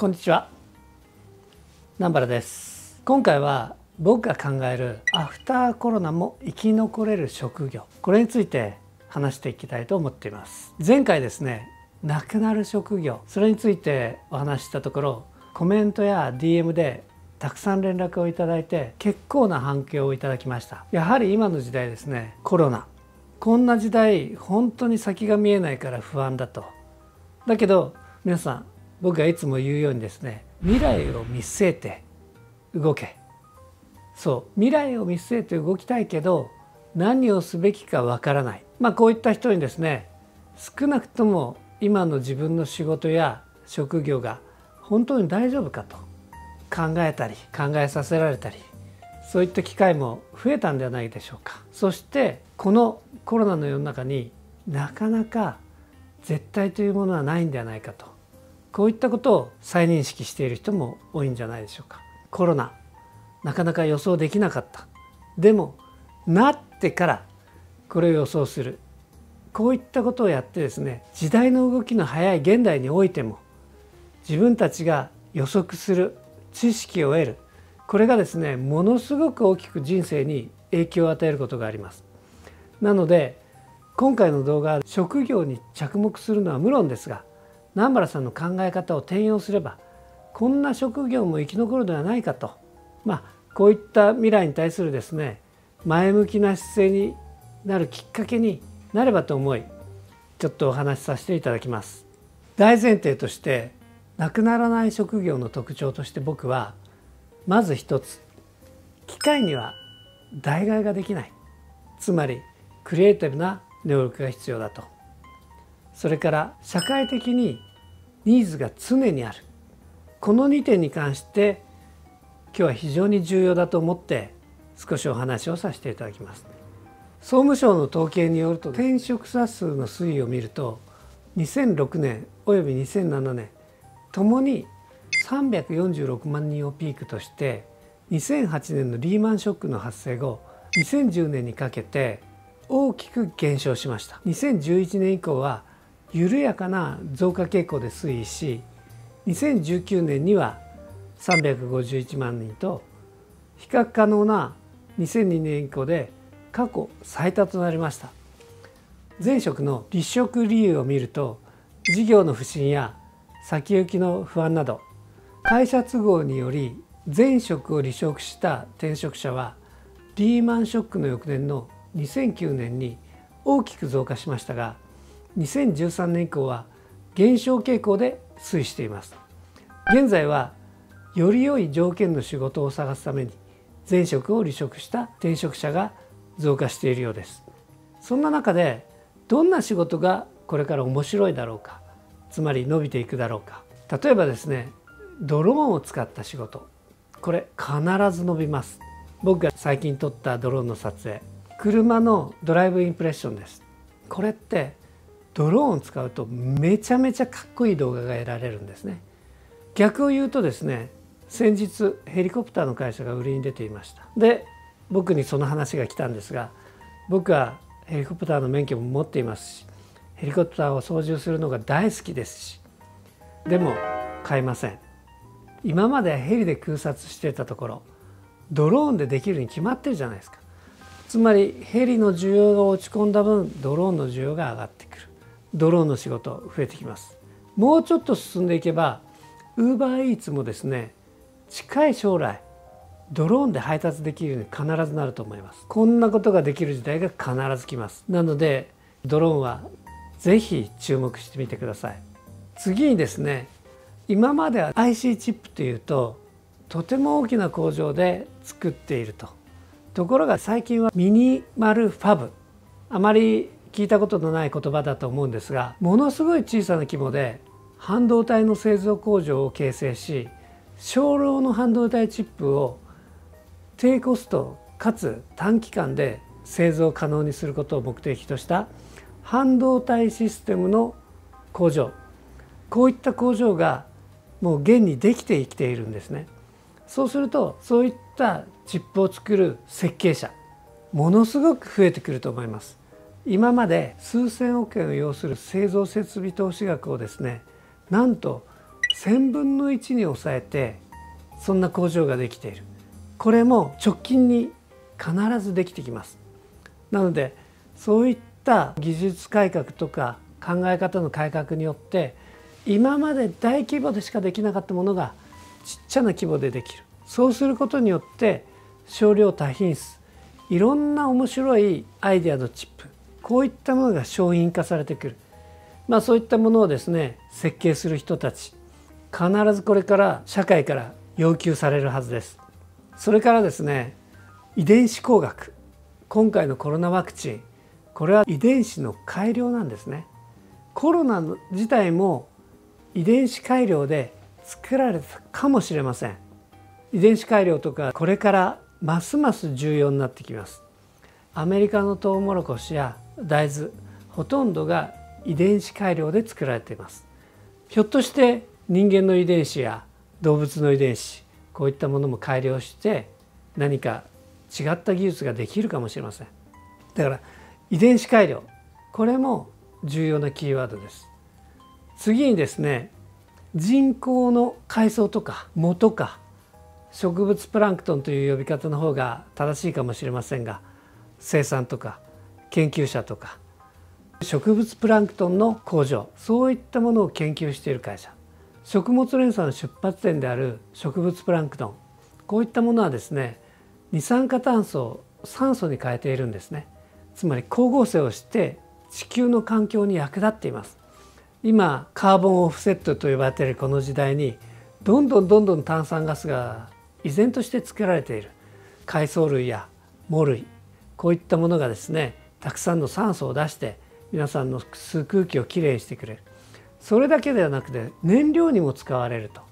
こんにちは。南原です。今回は僕が考えるアフターコロナも生き残れる職業。これについて話していきたいと思っています。前回ですねなくなる職業。それについてお話ししたところコメントや DM でたくさん連絡をいただいて結構な反響をいただきました。やはり今の時代ですねコロナ。こんな時代本当に先が見えないから不安だと。だけど皆さん僕がいつも言うようにですね未来を見据えて動け。そう未来を見据えて動きたいけど何をすべきかわからない。まあこういった人にですね少なくとも今の自分の仕事や職業が本当に大丈夫かと考えたり考えさせられたりそういった機会も増えたんではないでしょうか。そしてこのコロナの世の中になかなか絶対というものはないんではないかと。こういったことを再認識している人も多いんじゃないでしょうか。コロナなかなか予想できなかった。でもなってからこれを予想する。こういったことをやってですね時代の動きの速い現代においても自分たちが予測する知識を得る。これがですねものすごく大きく人生に影響を与えることがあります。なので今回の動画職業に着目するのは無論ですが南原さんの考え方を転用すればこんな職業も生き残るではないかと。まあこういった未来に対するですね前向きな姿勢になるきっかけになればと思いちょっとお話しさせていただきます。大前提としてなくならない職業の特徴として僕はまず一つ機械には代替ができない。つまりクリエイティブな能力が必要だと。それから社会的にニーズが常にあるこの2点に関して今日は非常に重要だと思って少しお話をさせていただきます。総務省の統計によると転職者数の推移を見ると2006年および2007年ともに346万人をピークとして2008年のリーマンショックの発生後2010年にかけて大きく減少しました2011年以降は緩やかな増加傾向で推移し2019年には351万人と比較可能な2002年以降で過去最多となりました。前職の離職理由を見ると事業の不振や先行きの不安など会社都合により前職を離職した転職者はリーマンショックの翌年の2009年に大きく増加しましたが2013年以降は減少傾向で推移しています。現在はより良い条件の仕事を探すために前職を離職した転職者が増加しているようです。そんな中でどんな仕事がこれから面白いだろうかつまり伸びていくだろうか。例えばですねドローンを使った仕事。これ必ず伸びます。僕が最近撮ったドローンの撮影。車のドライブインプレッションです。これってドローンを使うとめちゃめちゃかっこいい動画が得られるんですね。逆を言うとですね先日ヘリコプターの会社が売りに出ていました。で僕にその話が来たんですが僕はヘリコプターの免許も持っていますしヘリコプターを操縦するのが大好きですしでも買いません。今までヘリで空撮してたところドローンでできるに決まってるじゃないですか。つまりヘリの需要が落ち込んだ分ドローンの需要が上がってくる。ドローンの仕事増えてきます。もうちょっと進んでいけばウーバーイーツもですね近い将来ドローンで配達できるように必ずなると思います。こんなことができる時代が必ず来ます。なのでドローンはぜひ注目してみてください。次にですね今までは IC チップというととても大きな工場で作っていると。ところが最近はミニマルファブ。あまり聞いたことのない言葉だと思うんですがものすごい小さな規模で半導体の製造工場を形成し少量の半導体チップを低コストかつ短期間で製造可能にすることを目的とした半導体システムの工場こういった工場がもう現にできてきているんですね。そうするとそういったチップを作る設計者ものすごく増えてくると思います。今まで数千億円を要する製造設備投資額をですねなんと1,000分の1に抑えてそんな工場ができている。これも直近に必ずできてきます。なのでそういった技術改革とか考え方の改革によって今まで大規模でしかできなかったものがちっちゃな規模でできる。そうすることによって少量多品質いろんな面白いアイデアのチップこういったものが商品化されてくる。まあそういったものをですね設計する人たち必ずこれから社会から要求されるはずです。それからですね遺伝子工学。今回のコロナワクチン。これは遺伝子の改良なんですね。コロナ自体も遺伝子改良で作られたかもしれません。遺伝子改良とかこれからますます重要になってきます。アメリカのトウモロコシや大豆ほとんどが遺伝子改良で作られています。ひょっとして人間の遺伝子や動物の遺伝子こういったものも改良して何か違った技術ができるかもしれません。だから遺伝子改良これも重要なキーワードです。次にですね人工の海藻とか藻とか植物プランクトンという呼び方の方が正しいかもしれませんが生産とか研究者とか植物プランクトンの工場そういったものを研究している会社。食物連鎖の出発点である植物プランクトンこういったものはですね二酸化炭素を酸素に変えているんですね。つまり光合成をして地球の環境に役立っています。今カーボンオフセットと呼ばれているこの時代にどんどんどんどん炭酸ガスが依然として作られている。海藻類や藻類こういったものがですねたくさんの酸素を出して皆さんの吸う空気をきれいにしてくれる。それだけではなくて燃料にも使われると。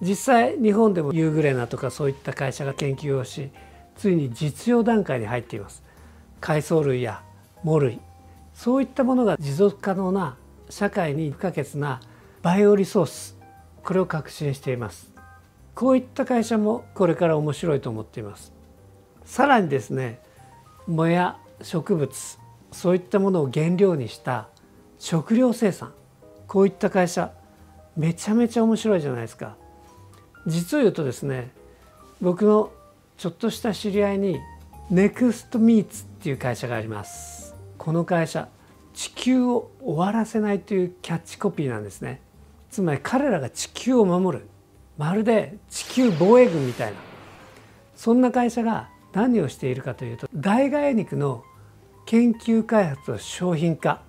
実際日本でもユーグレナとかそういった会社が研究をしついに実用段階に入っています。海藻類や藻類。そういったものが持続可能な社会に不可欠なバイオリソース。これを確信しています。こういった会社もこれから面白いと思っています。さらにですね藻や植物そういったものを原料にした食料生産こういった会社めちゃめちゃ面白いじゃないですか。実を言うとですね僕のちょっとした知り合いにネクストミーツっていう会社があります。この会社地球を終わらせないというキャッチコピーなんですね。つまり彼らが地球を守る。まるで地球防衛軍みたいな。そんな会社が何をしているかというと代替肉の研究開発と商品化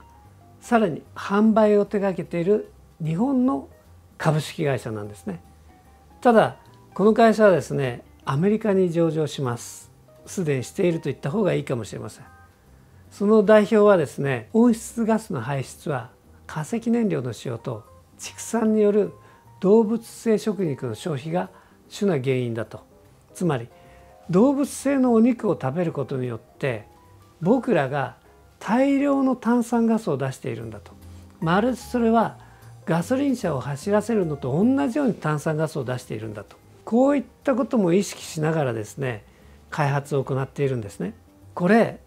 さらに販売を手掛けている日本の株式会社なんですね。ただこの会社はですねアメリカに上場します。すでにしていると言った方がいいかもしれません。その代表はですね温室ガスの排出は化石燃料の使用と畜産による動物性食肉の消費が主な原因だと。つまり動物性のお肉を食べることによって僕らが大量の炭酸ガスを出しているんだと。まるでそれはガソリン車を走らせるのと同じように炭酸ガスを出しているんだと。こういったことも意識しながらですね開発を行っているんですね。これ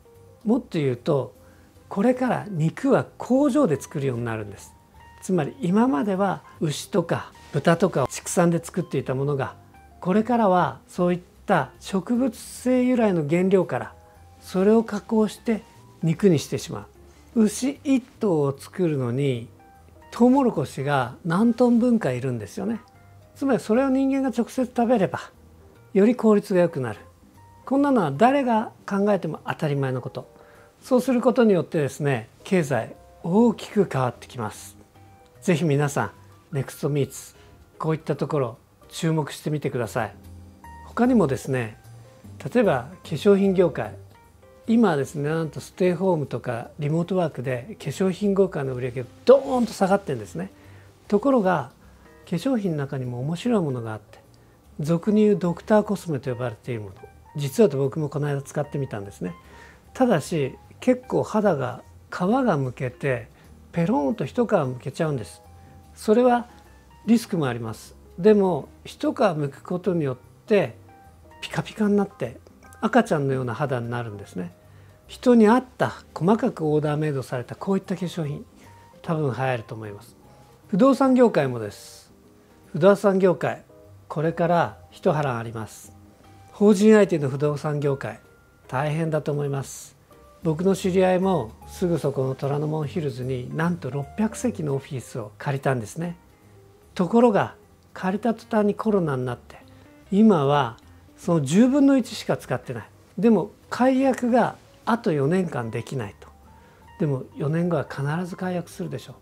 もっと言うとこれから肉は工場で作るようになるんです。つまり今までは牛とか豚とか畜産で作っていたものがこれからはそういった植物性由来の原料からそれを加工して肉にしてしまう。牛1頭を作るのにトウモロコシが何トン分かいるんですよね。つまりそれを人間が直接食べればより効率が良くなる。こんなのは誰が考えても当たり前のこと。そうすることによってですね経済大きく変わってきます。ぜひ皆さんネクストミーツこういったところ注目してみてください。他にもですね例えば化粧品業界。今ですねなんとステイホームとかリモートワークで化粧品業界の売り上げがドーンと下がってんですね。ところが化粧品の中にも面白いものがあって俗に言うドクターコスメと呼ばれているもの。実はと僕もこの間使ってみたんですね。ただし結構肌が皮がむけてペロンと一皮むけちゃうんです。それはリスクもあります。でも一皮むくことによってピカピカになって赤ちゃんのような肌になるんですね。人に合った細かくオーダーメイドされたこういった化粧品多分流行ると思います。不動産業界もです。不動産業界これから一波乱あります。法人相手の不動産業界大変だと思います。僕の知り合いもすぐそこの虎ノ門ヒルズになんと600席のオフィスを借りたんですね。ところが借りた途端にコロナになって今はその10分の1しか使ってない。でも解約があと4年間できないと。でも4年後は必ず解約するでしょう。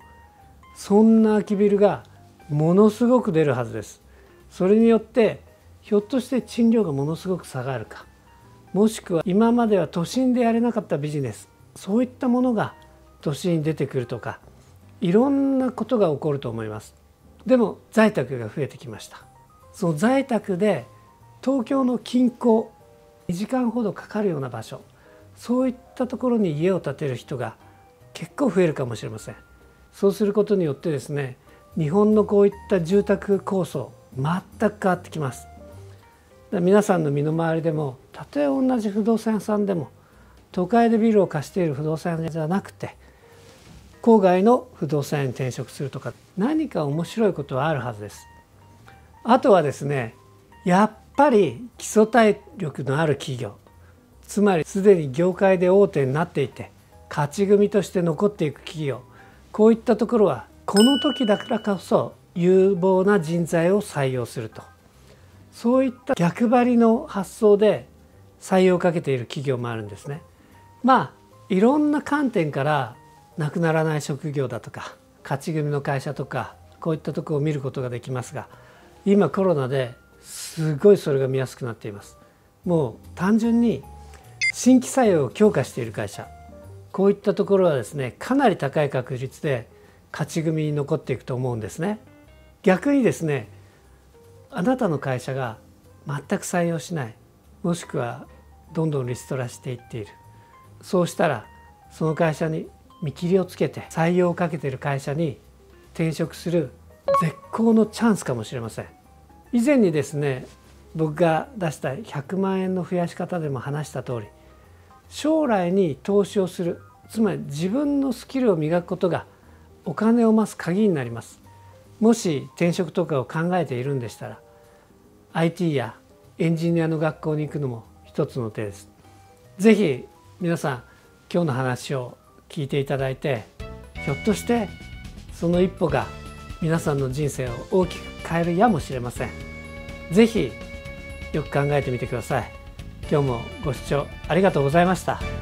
そんな空きビルがものすごく出るはずです。それによってひょっとして賃料がものすごく下がるか。もしくは今までは都心でやれなかったビジネス。そういったものが都心に出てくるとか。いろんなことが起こると思います。でも在宅が増えてきました。その在宅で東京の近郊2時間ほどかかるような場所。そういったところに家を建てる人が結構増えるかもしれません。そうすることによってですね日本のこういった住宅構想全く変わってきます。皆さんの身の回りでもたとえ同じ不動産屋さんでも都会でビルを貸している不動産屋じゃなくて郊外の不動産屋に転職するとか何か面白いことはあるはずです。あとはですねやっぱり基礎体力のある企業。つまりすでに業界で大手になっていて勝ち組として残っていく企業こういったところはこの時だからこそ有望な人材を採用するとそういった逆張りの発想で採用をかけている企業もあるんですね。まあいろんな観点からなくならない職業だとか勝ち組の会社とかこういったところを見ることができますが今コロナですごいそれが見やすくなっています。もう単純に新規採用を強化している会社。こういったところはですねかなり高い確率で勝ち組に残っていくと思うんですね。逆にですねあなたの会社が全く採用しない。もしくはどんどんリストラしていっている。そうしたらその会社に見切りをつけて採用をかけている会社に転職する絶好のチャンスかもしれません。以前にですね僕が出した100万円の増やし方でも話した通り将来に投資をするつまり自分のスキルを磨くことがお金を増す鍵になりますもし転職とかを考えているんでしたら IT やエンジニアの学校に行くのも一つの手です。ぜひ皆さん今日の話を聞いていただいてひょっとしてその一歩が皆さんの人生を大きく変えるやもしれません。ぜひよく考えてみてください。今日もご視聴ありがとうございました。